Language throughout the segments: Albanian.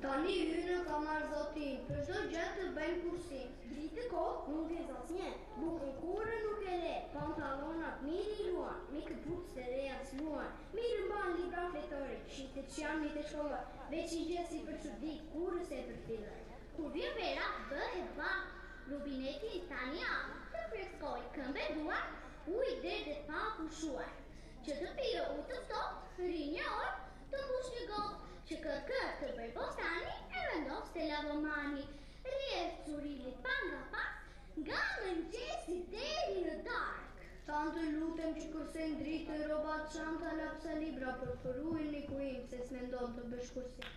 Tani ynë ka marrë zotim, për çdo gjë të bëjmë kursim. Dritë kot nuk ndez asnjëherë, bukën kurrë nuk e le, pantallonat mirë i ruan, me këpucët e reja s'luan, mirë mban libra fletore, shite që janë mjete shkollore, veç një gjë si për çudi, kurrë s'e përfill. Kur vjen vera, bëhet vapë, rubinetin Tani hap, të freskojë këmbë e duar, uji derdhet pa pushuar, që të pijë ujë të ftohtë, rri një orë, Të mbushë një gotë që kër kër të bëjë bostani e vendos te lavamani. Rrjedh curili pak nga pak nga mëngjesi deri në darkë. Tan të lutem që kursen dritë, rroba, çanta, lapsa, libra, por për ujin miku im pse s'mendon të bësh kursim.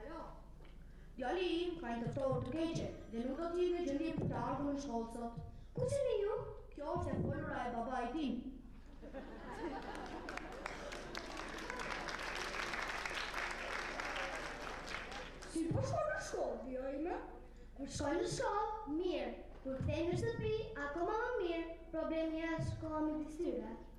Alo. Djali im ka një të ftohtë të keqe dhe nuk do të jetë në gjendje për të ardhur në shkollë sot. Kush jeni ju? Kjo është e folura e babait tim. Si po shkon në shkollë, djali im? Kur shkoj në shkollë, mirë. Kur kthehem në shtëpi, akoma më mirë. Problemi është koha midis tyre.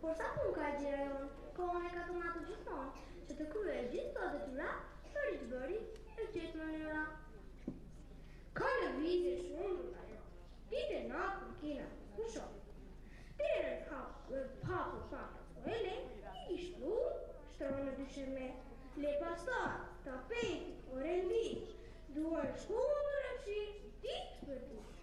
Por sa punë ka Edlira jonë, kohën e ka të matur gjithmonë, që të kryejë gjithë këto detyra, sërish bëri, është gjetë mënyra. Ka në vizje shumë për ta jo, ditë e natë për kina, në shumë. Tere në hapë, në papë, në papë, në ele, i shtu, shtron në dysheme, le pastër, tapeti, orendi, duar shkullë në rëfshi, ditë për ditë.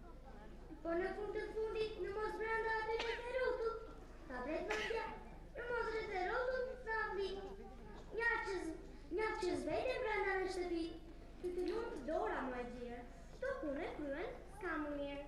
Por në fund të fundit, në mos brenda rreth e rrotull, ta brejt më tja, në mos rreth e rrotull, në avli, mjaft që s'mbetet brenda në shtëpi, të të lumtë dora moj Edlirë, të punë e kryen, s'ka më mirë.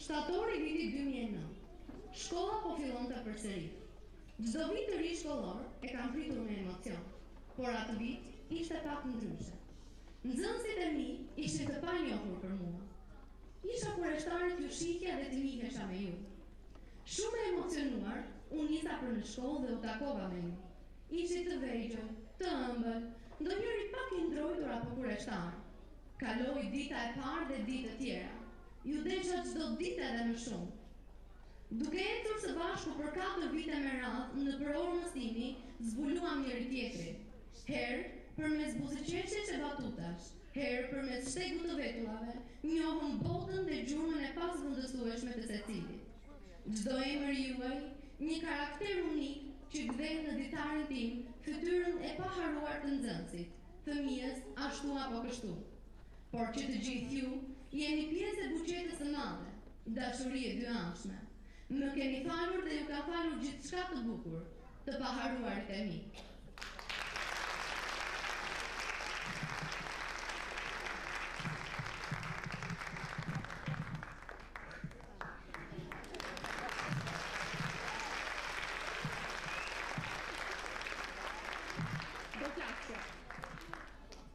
Shtator i vitit dy mijë e nëntë, shkolla po fillonte përsëri. Çdo vit të ri shkollor e kam pritur me emocion, por atë vit ishte pak ndryshe. Nxënësit e mi ishin të panjohur për mua. Isha kureshtare t'ju shihja dhe të njihesha me ju. Shumë e emocionuar, u nisa për në shkollë dhe u takova me ju. Ishit të vegjël, të ëmbël, ndonjëri pak i ndrojtur apo kureshtar. Kaloi dita e parë dhe ditë të tjera. Ju desha çdo ditë edhe më shumë. Duke ecur së bashku për katër vite me radhë nëpër orë mësimi zbuluam njëri-tjetrin. Herë, përmes buzëqeshjesh e batutash, herë përmes shtegut të vetullave, njohëm botën dhe gjurmën e pazëvendësueshme të secilit. Çdo emër i juaj, një karakter unik që gdhend në ditarin tim fytyrën e paharruar të nxënësit, fëmijës ashtu apo kështu. Por që të gjithë ju jeni pjesë e buqetës së madhe, dashuri e dyanshme. Më keni falur dhe ju kam falur gjithçka të bukur, të paharruarit e mi.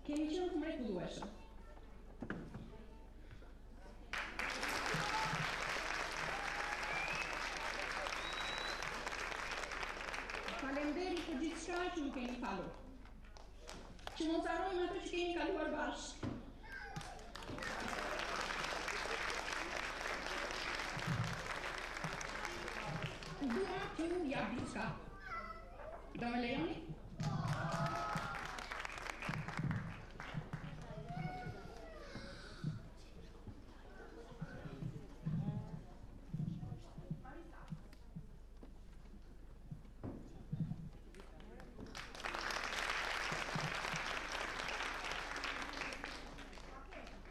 Keni qenë të mrekullueshëm. Faleminderit për gjithçka që më keni falur. Që të mos harrojmë atë që kemi kaluar bashkë. Dua t'ju jap diçka. Do më lejoni?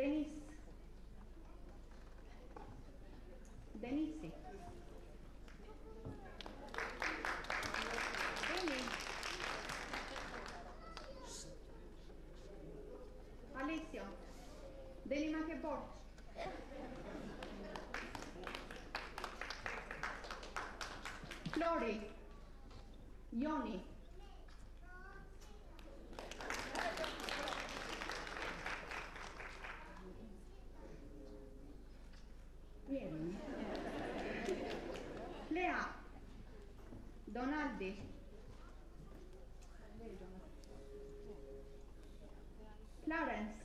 Denis. Denisi. Denis. Alessio. Deni ma che borç. Flori, Joni, Lea, Donaldi, Florence,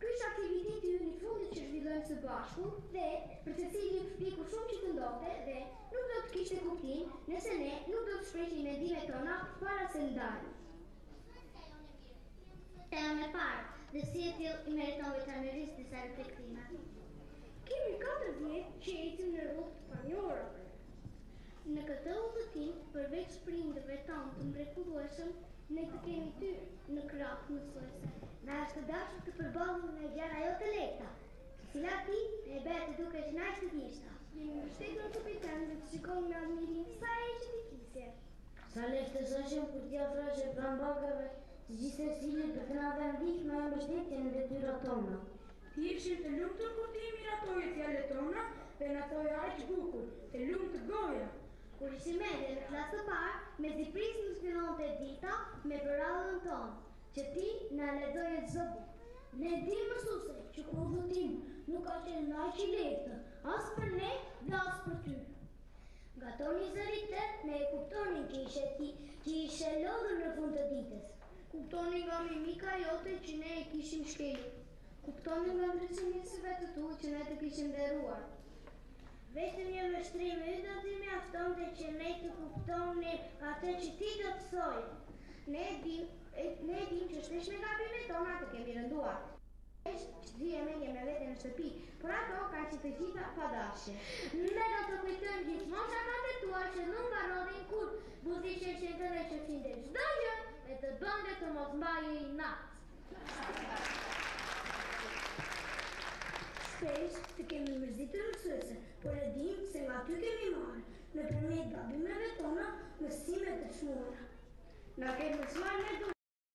Ky është aktiviteti ynë i fundit që zhvillojmë së bashku dhe për të cilin jemi përpjekur shumë që të ndodhte dhe nuk do të kishte kuptim nëse ne nuk do të shprehnim mendimet tona para se të ndahemi. Kjo është ndarja jonë e parë dhe si e tillë i meriton veçanërisht disa reflektime. Kemi katër vjet që ecim në rrugë të panjohura. Në këtë udhëtim, përveç prindërve tanë të mrekullueshëm, ne të kemi ty në krah, mësuese. Na është dashur të përballemi me gjëra jo të lehta, të cilat ti na i bëje të dukeshin aq të thjeshta. Jemi mbështetur në të pikëlënë dhe të shikojmë me admirim sa herë që ti flisje. Sa lehtësoheshim kur ti afroheshe pranë bankave të gjithsecilit për të na dhënë ndihmë e mbështetje në detyrat tona. Sa ishim të lumtur kur ti i miratoje fjalët tona dhe na thoje aq bukur, të lumtë goja! Kur ishim ende në klasë të parë, mezi prisnim të fillonte dita me përrallën tonë, që ti na lexoje çdo ditë. Ne e dimë mësuese që ky udhëtim nuk ka qenë aq i lehtë as për ne dhe as për ty. Nga toni i zërit ne e kuptonim që ishe ti që ishe lodhur në fund të ditës. E kuptonim nga mimika jote që ne e kishim shkelur. Kuptonim nga ndryshimi i syve të tu që ne të kishim ndërruar. Vetëm një vështrim yt do të mjaftonte që ne të kuptonim atë që ti do të thoje. Ne e dimë, ne e dimë që shpesh me gabimet tona të kemi rënduar. Dhe që ti i merrje me vete në shtëpi, por ato kanë qenë të gjitha pa dashje. Ne do të kujtojmë gjithmonë shakatë e tua që nuk mbaronin kurrë, buzëqeshjen tënde që zbuste çdo gjë e të bënte të mos mbaje inat. Shpesh të kemi mërzitur mësuese, por e dimë se nga ty kemi marrë, nëpërmjet gabimeve tona, mësime të çmuara. Na ke mësuar me durim.